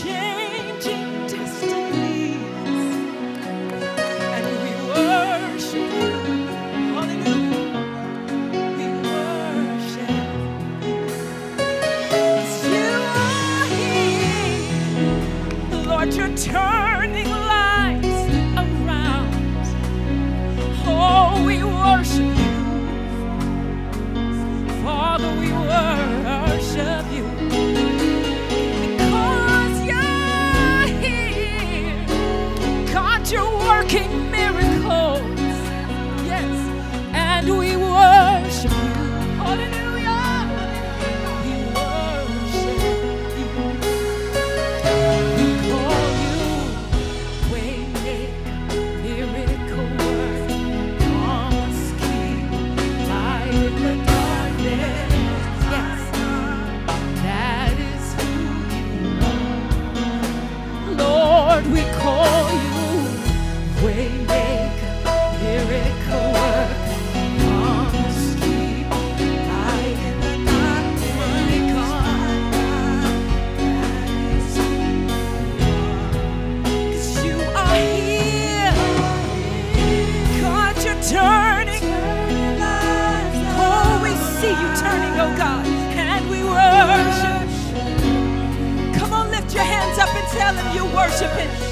change. Worshiping.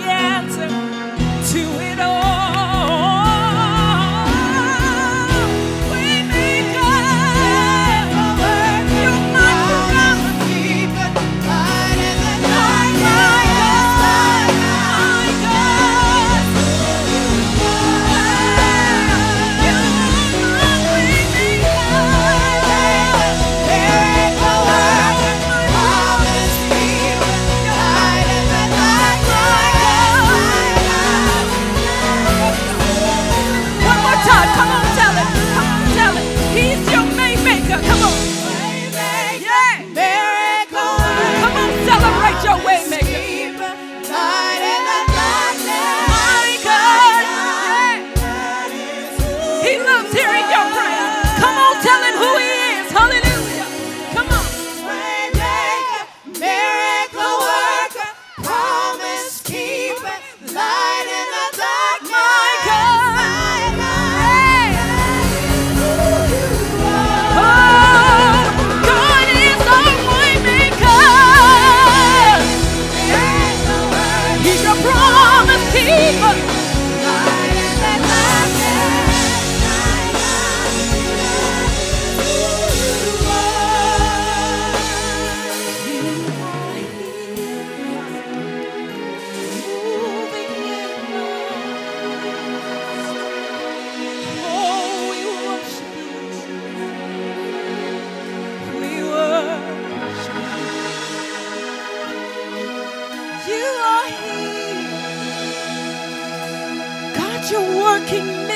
the answer to it. you're working